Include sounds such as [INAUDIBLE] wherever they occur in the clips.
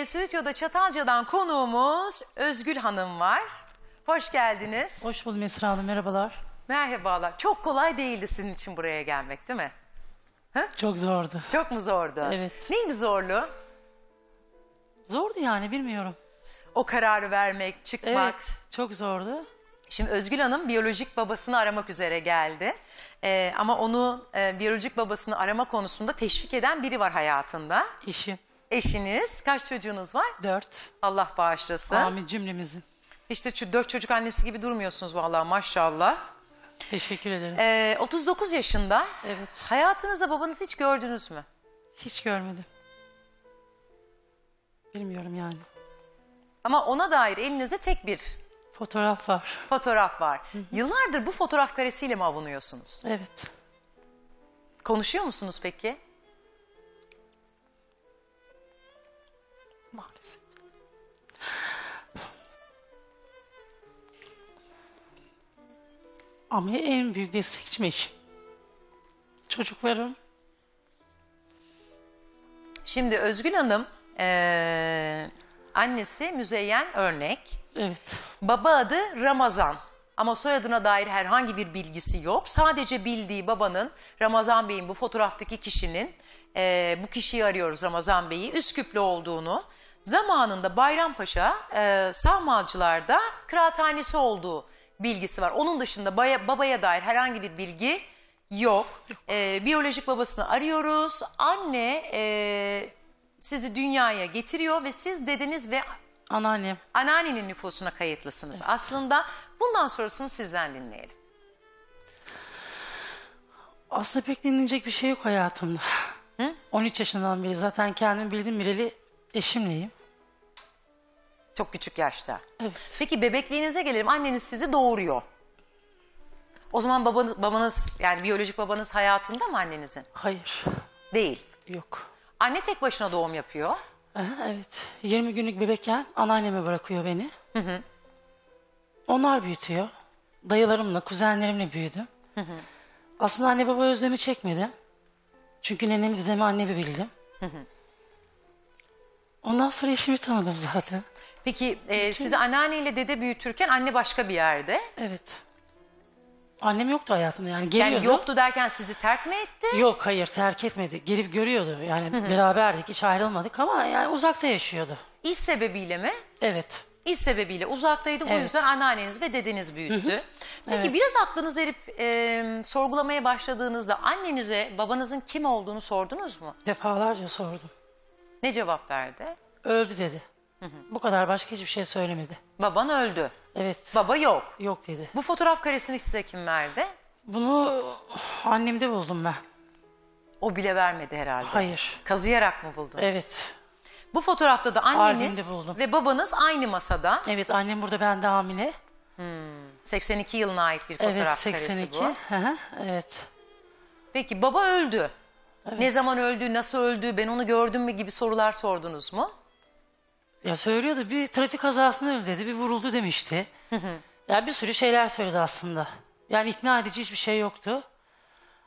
Şimdi stüdyoda Çatalca'dan konuğumuz Özgül Hanım var. Hoş geldiniz. Hoş buldum Esra Hanım, merhabalar. Merhabalar. Çok kolay değildi sizin için buraya gelmek değil mi? Çok zordu. Çok mu zordu? Evet. Neydi zorlu? Zordu yani, bilmiyorum. O kararı vermek, çıkmak. Evet, çok zordu. Şimdi Özgül Hanım biyolojik babasını aramak üzere geldi. Ee, ama onu e, biyolojik babasını arama konusunda teşvik eden biri var hayatında. İşi. Eşiniz. Kaç çocuğunuz var? Dört. Allah bağışlasın. Amin cümlemizin. İşte şu dört çocuk annesi gibi durmuyorsunuz vallahi maşallah. Teşekkür ederim. Ee, 39 yaşında. Evet. Hayatınızda babanızı hiç gördünüz mü? Hiç görmedim. Bilmiyorum yani. Ama ona dair elinizde tek bir Fotoğraf var. fotoğraf var. Yıllardır bu fotoğraf karesiyle mi avunuyorsunuz? Evet. Konuşuyor musunuz peki? Maalesef. Ama en büyük destekçim eşim. Çocuklarım. Şimdi Özgül Hanım ee, annesi Müzeyyen Örnek. Evet. Baba adı Ramazan. Ama soyadına dair herhangi bir bilgisi yok. Sadece bildiği babanın Ramazan Bey'in bu fotoğraftaki kişinin e, bu kişiyi arıyoruz Ramazan Bey'i Üsküplü olduğunu zamanında Bayrampaşa e, Sağmalcılar'da kıraathanesi olduğu bilgisi var. Onun dışında baya- babaya dair herhangi bir bilgi yok. E, biyolojik babasını arıyoruz. Anne e, sizi dünyaya getiriyor ve siz dedeniz ve Anneannem. anneannenin nüfusuna kayıtlısınız. Aslında bundan sonrasını sizden dinleyelim. Aslında pek dinlenecek bir şey yok hayatımda. 13 yaşından beri zaten kendim bildim bileli eşimleyim. Çok küçük yaşta. Evet. Peki bebekliğinize gelelim. Anneniz sizi doğuruyor. O zaman babanız, babanız yani biyolojik babanız hayatında mı annenizin? Hayır. Değil. Yok. Anne tek başına doğum yapıyor. Aha, evet. 20 günlük bebekken anneanneme bırakıyor beni. Onlar büyütüyor. Dayılarımla, kuzenlerimle büyüdüm. Aslında anne baba özlemi çekmedim. Çünkü nenemi dedemi annemi bildim. Ondan sonra eşimi tanıdım zaten. Peki e, sizi anneanneyle dede büyütürken anne başka bir yerde. Evet. Annem yoktu hayatımda yani geliyordu. Yani yoktu derken sizi terk mi etti? Yok hayır terk etmedi. Gelip görüyordu. Yani beraberdik hiç ayrılmadık ama yani uzakta yaşıyordu. İş sebebiyle mi? Evet. İş sebebiyle uzaktaydı. Evet. yüzden anneanneniz ve dedeniz büyüttü. Peki Evet. biraz aklınız erip e, sorgulamaya başladığınızda annenize babanızın kim olduğunu sordunuz mu? Defalarca sordum. Ne cevap verdi? Öldü dedi. Bu kadar başka hiçbir şey söylemedi. Baban öldü. Evet. Baba yok. Yok dedi. Bu fotoğraf karesini size kim verdi? Bunu annemde buldum ben. O bile vermedi herhalde. Hayır. Kazıyarak mı buldunuz? Evet. Bu fotoğrafta da anneniz Albümde buldum. ve babanız aynı masada. Evet annem burada ben de hamile. 82 yılına ait bir Evet fotoğraf 82. karesi bu. Hı hı, evet. Peki baba öldü. Ne zaman öldü, nasıl öldü, ben onu gördüm mü gibi sorular sordunuz mu? Ya söylüyordu bir trafik kazasında öldü dedi bir vuruldu demişti. Ya bir sürü şeyler söyledi aslında. Yani ikna edici hiçbir şey yoktu.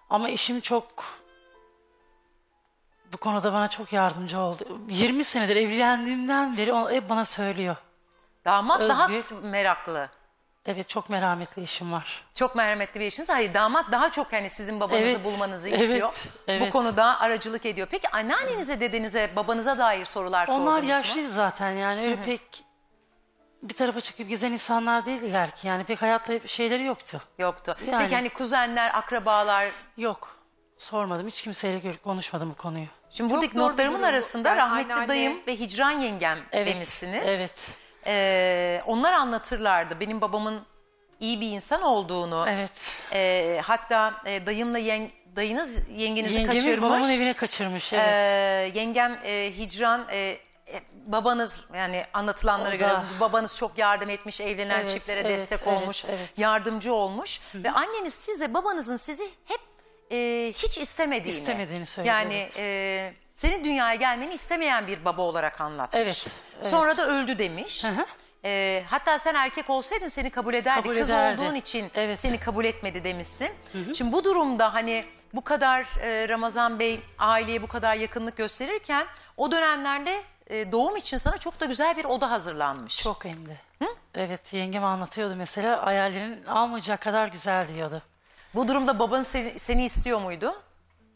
Ama eşim çok bu konuda bana çok yardımcı oldu. 20 senedir evlendiğimden beri o hep bana söylüyor. Damat daha Özgür. meraklı. Evet çok merhametli eşim var. Çok merhametli bir eşiniz. Hayır damat daha çok hani sizin babanızı Evet, bulmanızı evet, istiyor. Bu evet. konuda aracılık ediyor. Peki anneannenize, dedenize, babanıza dair sorular sordunuz Onlar mu? yaşlıydı zaten yani öyle pek bir tarafa çıkıp gezen insanlar değildiler ki. Yani pek hayatta şeyleri yoktu. Yoktu. Yani. Peki hani kuzenler, akrabalar. Yok. Sormadım. Hiç kimseyle gör- konuşmadım bu konuyu. Şimdi buradaki bir notlarımın durum bu. arasında Yani rahmetli anneanne- dayım ve hicran yengem Evet. demişsiniz. Evet. Ee, onlar anlatırlardı benim babamın iyi bir insan olduğunu. Evet. Ee, hatta e, dayımla yeng- dayınız yengenizi Yengemi kaçırmış. babamın evine kaçırmış. Ee, Evet. yengem e, hicran e, e, babanız yani anlatılanlara göre babanız çok yardım etmiş evlenen Evet, çiftlere evet, destek evet, olmuş evet. yardımcı olmuş ve anneniz size babanızın sizi hep e, hiç istemediğini İstemediğini söyledi, yani evet. e, senin dünyaya gelmeni istemeyen bir baba olarak anlatmış. Evet, evet. Sonra da öldü demiş. Hı hı. Ee, hatta sen erkek olsaydın seni kabul ederdi. Kabul Kız ederdi. olduğun için Evet. seni kabul etmedi demişsin. Şimdi bu durumda hani bu kadar e, Ramazan Bey aileye bu kadar yakınlık gösterirken o dönemlerde e, doğum için sana çok da güzel bir oda hazırlanmış. Çok hem de. Evet yengem anlatıyordu mesela hayallerin almayacak kadar güzel diyordu. Bu durumda baban seni, seni istiyor muydu?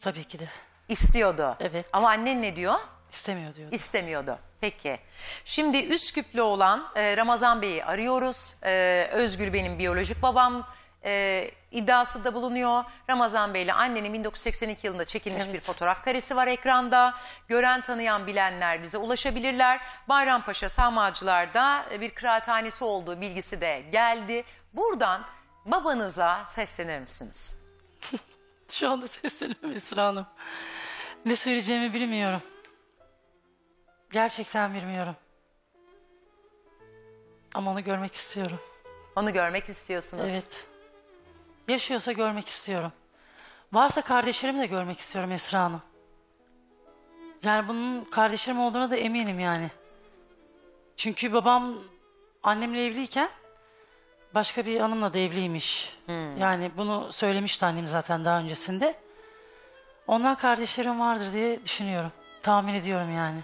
Tabii ki de İstiyordu. Evet. Ama annen ne diyor? istemiyor diyordu. İstemiyordu. Peki. Şimdi Üsküplü olan e, Ramazan Bey'i arıyoruz. E, Özgür benim biyolojik babam e, iddiası da bulunuyor. Ramazan Bey ile annenin 1982 yılında çekilmiş Evet. bir fotoğraf karesi var ekranda. Gören tanıyan bilenler bize ulaşabilirler. Bayrampaşa Sağmacılar'da e, bir kıraathanesi olduğu bilgisi de geldi. Buradan babanıza seslenir misiniz? [LAUGHS] Şu anda seslenemem Esra Hanım. Ne söyleyeceğimi bilmiyorum. Gerçekten bilmiyorum. Ama onu görmek istiyorum. Onu görmek istiyorsunuz. Evet. Yaşıyorsa görmek istiyorum. Varsa kardeşlerimi de görmek istiyorum Esra Hanım. Yani bunun kardeşlerim olduğuna da eminim yani. Çünkü babam annemle evliyken başka bir hanımla da evliymiş. Yani bunu söylemişti annem zaten daha öncesinde. Ondan kardeşlerim vardır diye düşünüyorum. Tahmin ediyorum yani.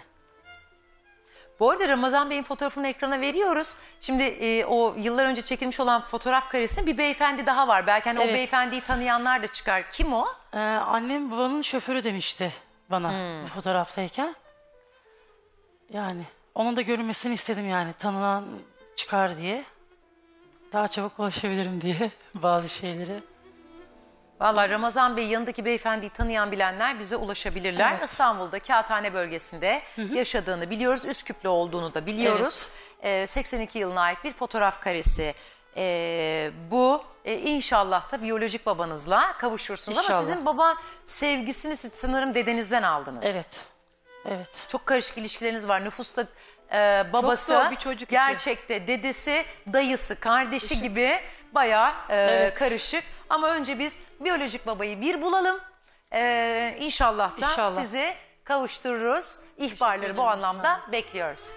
Bu arada Ramazan Bey'in fotoğrafını ekrana veriyoruz. Şimdi e, o yıllar önce çekilmiş olan fotoğraf karesinde bir beyefendi daha var. Belki hani o Evet. beyefendiyi tanıyanlar da çıkar. Kim o? Ee, annem babanın şoförü demişti bana bu fotoğraftayken. Yani onun da görünmesini istedim yani tanınan çıkar diye. Daha çabuk ulaşabilirim diye [LAUGHS] bazı şeyleri. Vallahi Ramazan Bey yanındaki beyefendiyi tanıyan bilenler bize ulaşabilirler. Evet. İstanbul'da Kağıthane bölgesinde yaşadığını biliyoruz. Üsküplü olduğunu da biliyoruz. Ee, 82 yılına ait bir fotoğraf karesi. Ee, bu e, inşallah da biyolojik babanızla kavuşursunuz. Ama İnşallah. sizin baba sevgisini siz sanırım dedenizden aldınız. Evet. Evet. Çok karışık ilişkileriniz var. Nüfusta e, babası, zor bir çocuk için. gerçekte dedesi, dayısı, kardeşi gibi bayağı e, Evet. karışık. Ama önce biz biyolojik babayı bir bulalım. E, inşallah da İnşallah. sizi kavuştururuz. İhbarları bu anlamda bekliyoruz.